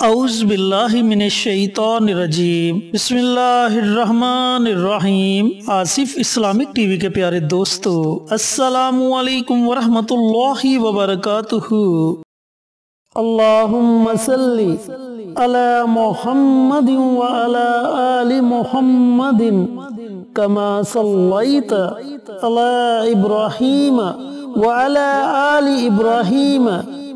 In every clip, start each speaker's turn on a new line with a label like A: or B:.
A: औज़बिल्लाहिमिनश्शैतानिर्रजीम बिस्मिल्लाहिर्रहमानिर्रहीम। Asif Islamic TV के प्यारे दोस्तों, अस्सलामु वरहमतुल्लाहि वबरकातुहू। अल्लाहुम्मा सल्ली अला मुहम्मदिन व अला कमा सल्लैत अला इब्राहीम व अला इब्राहीम।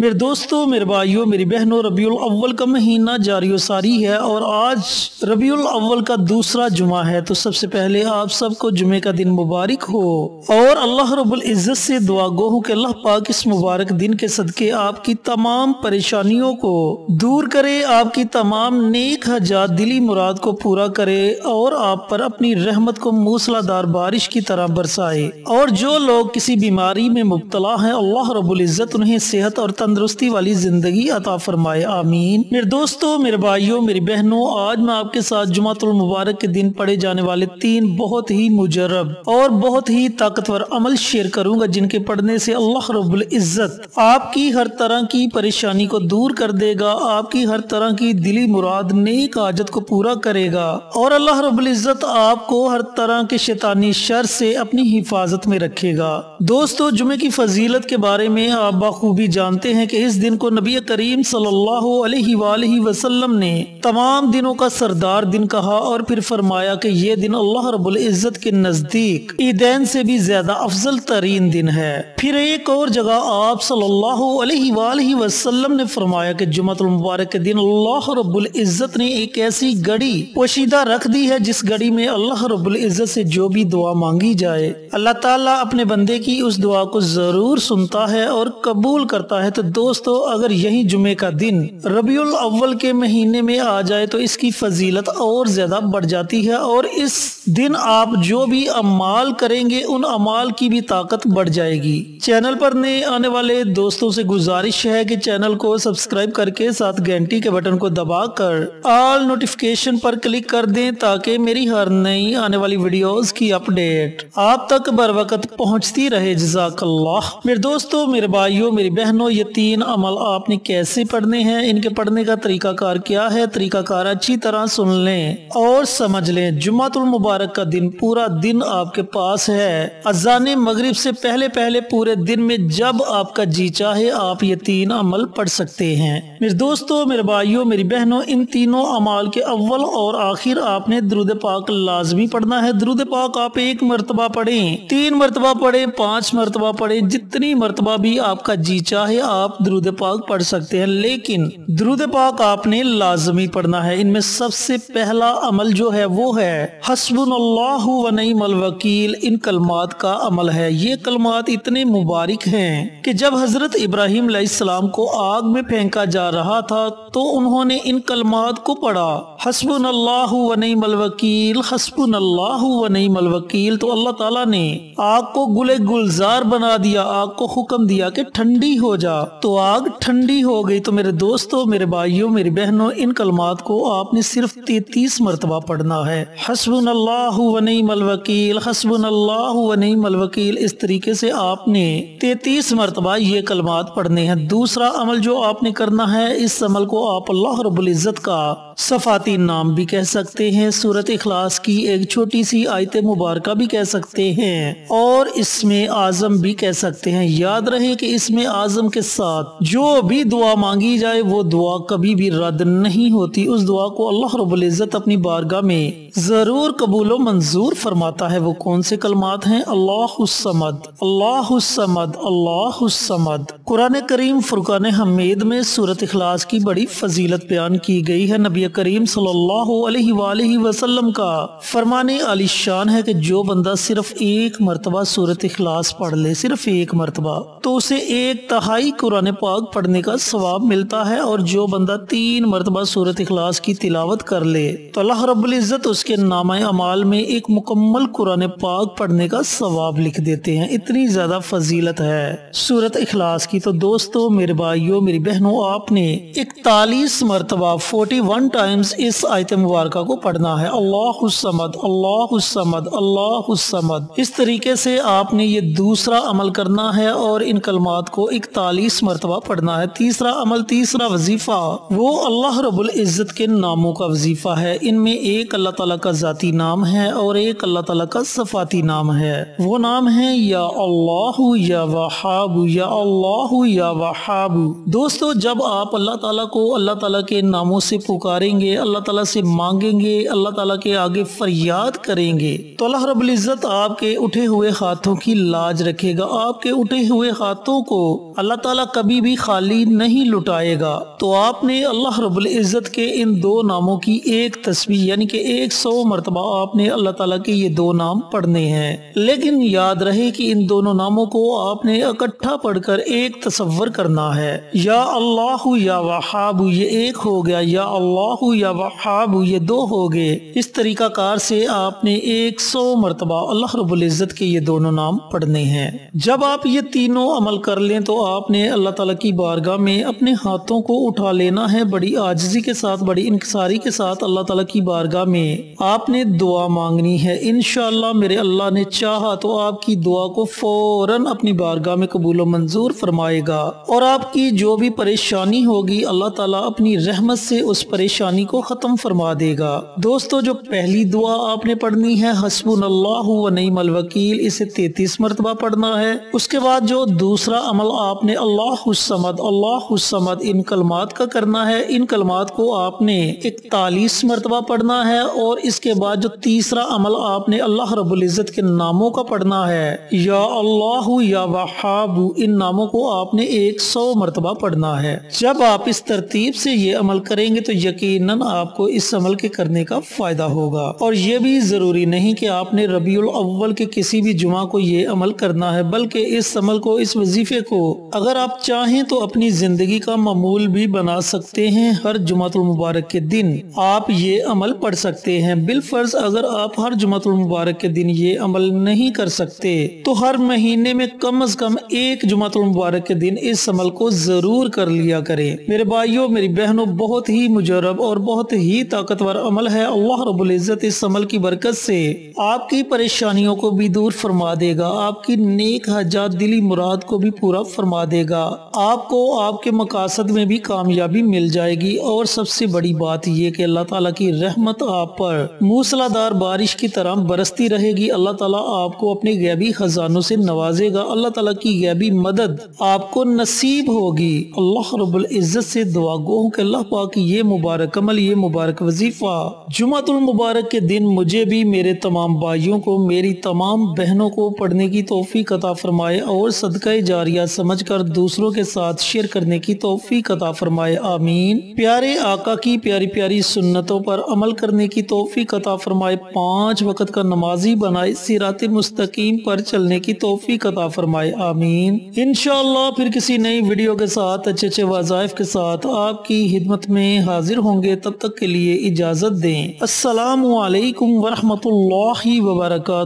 A: मेरे दोस्तों, मेरे भाइयों, मेरी बहनों, रबीउल अव्वल का महीना जारी सारी है और आज रबीउल अव्वल का दूसरा जुमा है। तो सबसे पहले आप सबको जुमे का दिन मुबारक हो और अल्लाह रब्बुल इज़्ज़त से दुआ गो हूँ कि अल्लाह पाक इस मुबारक दिन के सदके आपकी तमाम परेशानियों को दूर करे, आपकी तमाम नेक हजात दिली मुराद को पूरा करे और आप पर अपनी रहमत को मूसलाधार बारिश की तरह बरसाए। और जो लोग किसी बीमारी में मुबतला है, अल्लाह रब्बुल इज़्ज़त उन्हें सेहत और तंदुरुस्ती वाली ज़िंदगी अता फरमाए, आमीन। मेरे दोस्तों, मेरे भाइयों, मेरी बहनों, आज मैं आपके साथ जुमातुल मुबारक के दिन पढ़े जाने वाले तीन बहुत ही मुजरब और बहुत ही ताकतवर अमल शेयर करूँगा, जिनके पढ़ने से अल्लाह रब्बुल इज़्ज़त आपकी हर तरह की परेशानी को दूर कर देगा, आपकी हर तरह की दिली मुराद, नेक आजत को पूरा करेगा और अल्लाह रब्बुल इज़्ज़त आपको हर तरह के शैतानी शर से अपनी हिफाजत में रखेगा। दोस्तों, जुमे की फजीलत के बारे में आप बखूबी जानते हैं कि इस दिन को नबी करीम सल्लल्लाहु अलैहि वसल्लम ने तमाम दिनों का सरदार दिन कहा और फिर फरमाया कि ये दिन अल्लाह रब्बुल इज़्ज़त के नज़दीक ईदैन से भी ज़्यादा अफजल तरीन दिन है। फिर एक और जगह आप सल्लल्लाहु अलैहि वसल्लम ने फरमाया कि जुमतुल मुबारक के दिन अल्लाह रब्बुल इज़्ज़त ने एक ऐसी घड़ी पोशीदा रख दी है जिस घड़ी में अल्लाह रब्बुल इज़्ज़त से जो भी दुआ मांगी जाए। अल्लाह ताला अपने बंदे की उस दुआ को ज़रूर सुनता है और कबूल करता है। तो दोस्तों, अगर यही जुमे का दिन रबीउल अव्वल के महीने में आ जाए तो इसकी फजीलत और ज़्यादा बढ़ जाती है और इस दिन आप जो भी अमाल करेंगे, उन अमाल की भी ताकत बढ़ जाएगी। चैनल पर नए आने वाले दोस्तों से गुजारिश है कि चैनल को सब्सक्राइब करके साथ घंटी के बटन को दबा कर ऑल नोटिफिकेशन पर क्लिक कर दें, ताकि मेरी हर नई आने वाली वीडियोस की अपडेट आप तक बर वक्त पहुँचती रहे। जजाकल्लाह। मेरे दोस्तों, मेरे भाइयों, मेरी बहनों, ये तीन अमल आपने कैसे पढ़ने हैं? इनके पढ़ने का तरीकाकार क्या है? तरीकाकार अच्छी तरह सुन लें और समझ लें। जुम्मातुल मुबारक का दिन पूरा दिन आपके पास है। अजान मगरिब से पहले पहले पूरे दिन में जब आपका जी चाहे, आप ये तीन अमल पढ़ सकते हैं। मेरे दोस्तों, मेरे भाइयों, मेरी बहनों, इन तीनों अमाल के अव्वल और आखिर आपने द्रुद पाक लाजमी पढ़ना है। द्रुद पाक आप एक मरतबा पढ़े, तीन मरतबा पढ़े, पाँच मरतबा पढ़े, जितनी मरतबा भी आपका जी चाहे, आप द्रुद पाक पढ़ सकते हैं, लेकिन द्रुद पाक आपने लाजमी पढ़ना है। इनमें सबसे पहला अमल जो है वो है हसबुन अल्लाह वकील, इन कलमात का अमल है। ये कलमात इतने मुबारक हैं कि जब हज़रत इब्राहिम सलाम को आग में फेंका जा रहा था तो उन्होंने इन कलमात को पढ़ा। हसबुन अल्लाह वकील हसबुन अल्लाह वकील तो अल्लाह ताला ने आग को गुले गुलजार बना दिया, आग को हुक्म दिया कि ठंडी हो जा। तो आग ठंडी हो गई तो मेरे दोस्तों, मेरे भाइयों, मेरी बहनों, इन कलमात को आपने सिर्फ़ तैतीस मरतबा पढ़ना है। हसबुन अल्लाह वकील हसबुन अल्लाह वकील, इस तरीके से आपने तैतीस मरतबा ये कलमात पढ़ने हैं। दूसरा अमल जो आपने करना है, इस अमल को आप अल्लाह रब्बुल इज़्ज़त का सफाती नाम भी कह सकते हैं। सूरत इखलास की एक छोटी सी आयत मुबारक भी कह सकते हैं और इसमें आज़म भी कह सकते हैं। याद रहे कि इसमें आज़म के साथ। जो भी दुआ मांगी जाए, वो दुआ कभी भी रद्द नहीं होती। उस दुआ को अल्लाह रब्बुल इज़्ज़त अपनी बारगाह में ज़रूर कबूल मंजूर फरमाता है। वो कौन से कलमात हैं? अल्लाहमद अल्लाहमद अल्लाहमद कुरान करीम फुरकान हमीद में सूरत इखलास की बड़ी फजीलत बयान की गई है। नबी करीम सल्लल्लाहु अलैहि वसल्लम का फरमाने आलिशान है कि जो बंदा सिर्फ़ एक मरतबा सूरत इखलास पढ़ ले, सिर्फ़ एक मरतबा तो उसे एक तहाई कुरान पाक पढ़ने का सवाब मिलता है और जो बंदा तीन मरतबा सूरत इखलास की तिलावत कर ले तो अल्लाह रब्बुल इज़्ज़त उसके नाम अमाल में एक मुकम्मल कुरान पाक पढ़ने का सवाब लिख देते हैं। इतनी ज़्यादा फजीलत है। सूरत इखलास की तो दोस्तों, मेरे भाइयों, मेरी बहनों, आपने इकतालीस मरतबा फोर्टी वन टाइम्स इस आयत मुबारक को पढ़ना है। अल्लाह समद अल्लाह समद अल्लाह समद। इस तरीके से आपने ये दूसरा अमल करना है और इन कलमात को इकतालीस मरतबा पढ़ना है, तीसरा अमल, तीसरा वजीफा, वो अल्लाह रबुल इज़्ज़त के नामों का वजीफा है। इनमें एक अल्लाह ताला का जाती नाम है और एक अल्लाह ताला का सफाती नाम है। वो नाम है या अल्लाह या वहाब, या अल्लाह या वहाब। दोस्तों, जब आप अल्लाह ताला को अल्लाह ताला के नामों से पुकारेंगे, अल्लाह ताला से मांगेंगे, अल्लाह ताला के आगे फरियाद करेंगे तो अल्लाह रबुल इज़्ज़त आपके उठे हुए हाथों की लाज रखेगा। आपके उठे हुए हाथों को अल्लाह ताला कभी भी खाली नहीं लुटाएगा। तो आपने अल्लाह रब्बुल इज़्ज़त के इन दो नामों की एक तस्वीर, यानी कि एक सौ मरतबा आपने अल्लाह ताला के ये दो नाम पढ़ने हैं। लेकिन याद रहे कि इन दोनों नामों को आपने इकट्ठा पढ़कर एक तस्वर करना है। या अल्लाह या वहाब, ये एक हो गया। या अल्लाह या वहाब, ये दो हो गए। इस तरीका कार से आपने एक सौ मरतबा अल्लाह रब्बुल इज़्ज़त के ये दोनों नाम पढ़ने हैं। जब आप ये तीनों अमल कर लें तो आपने अल्लाह ताला की बारगाह में अपने हाथों को उठा लेना है बड़ी आजजी के साथ, बड़ी इंकसारी के साथ अल्लाह ताला की बारगाह में। आपने दुआ मांगनी है। इन मेरे अल्लाह ने चाहा तो आपकी दुआ को फ़ौरन अपनी बारगाह में कबूल मंजूर फरमाएगा। और आपकी जो भी परेशानी होगी, अल्लाह ताला अपनी रहमत से उस परेशानी को ख़त्म फरमा देगा। दोस्तों, जो पहली दुआ आपने पढ़नी है हसबुन अल्लाह वकील, इसे तैतीस मरतबा पढ़ना है। उसके बाद जो दूसरा अमल आपने अल्लाहमद अल्लाहमद इन कलमात का करना है। इन कलमात को आपने इकतालीस मरतबा पढ़ना है और इसके बाद जो तीसरा अमल आपने अल्लाह रबुल्ज़त के नामों का पढ़ना है। या अल्लाह या वहाब, इन नामों को आपने एक सौ मरतबा पढ़ना है। जब आप इस तरतीब से ये अमल करेंगे तो यकीन आपको इस अमल के करने का फ़ायदा होगा। और ये भी ज़रूरी नहीं कि आपने रबीउल अव्वल के किसी भी जुमा को ये अमल करना है, बल्कि इस अमल को, इस वजीफे को अगर आप चाहें तो अपनी ज़िंदगी का मामूल भी बना सकते हैं। हर जुमातुल मुबारक के दिन आप ये अमल पढ़ सकते हैं। बिलफर्ज अगर आप हर जुमातुल मुबारक के दिन ये अमल नहीं कर सकते तो हर महीने में कम अज कम एक जुमातुल मुबारक के दिन इस अमल को ज़रूर कर लिया करें। मेरे भाइयों, मेरी बहनों, बहुत ही मुजरब और बहुत ही ताकतवर अमल है। अल्लाह रबुल इज़्ज़त इस अमल की बरकत से आपकी परेशानियों को भी दूर फरमा देगा। आपकी नेक हजात, दिली मुराद को भी पूरा फरमा देगा। आपको आपके मकासद में भी कामयाबी मिल जाएगी। और सबसे बड़ी बात ये कि अल्लाह ताला की रहमत आप पर मूसलाधार बारिश की तरह बरसती रहेगी। अल्लाह ताला आपको अपने गैबी खजानों से नवाजेगा। अल्लाह ताला की गैबी मदद आपको नसीब होगी। अल्लाह रब्बुल इज़्ज़त से दुआ गो के अल्लाह पाक ये मुबारक अमल, ये मुबारक वजीफा जुमातुल मुबारक के दिन मुझे भी, मेरे तमाम भाइयों को, मेरी तमाम बहनों को पढ़ने की तोहफ़ी कता फरमाए। और सदका जारिया समझ कर दूसरों के साथ शेयर करने की तोफ़ी अता फरमाए। आमीन। प्यारे आका की प्यारी प्यारी सुन्नतों पर अमल करने की तोफ़ी अता फरमाए। पाँच वक़्त का नमाजी बनाए, सिरात मुस्तकीम पर चलने की तोफ़ी अता फरमाए। आमीन। इन फिर किसी नई वीडियो के साथ अच्छे अच्छे वज़ाइफ के साथ आपकी हिदमत में हाजिर होंगे। तब तक के लिए इजाज़त दें। असलकम वरहमल वर्का